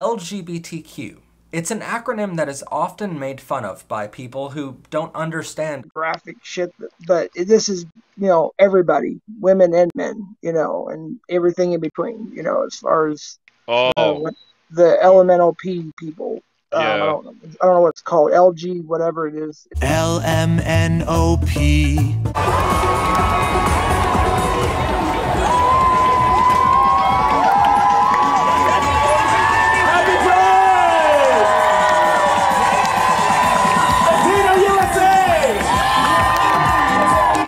LGBTQ. It's an acronym that is often made fun of by people who don't understand graphic shit, but this is, you know, everybody, women and men, you know, and everything in between, you know, as far as Oh, uh, the elemental P people. Um, I, don't, know- I don't know what it's called, LG, whatever it is. L M N O P.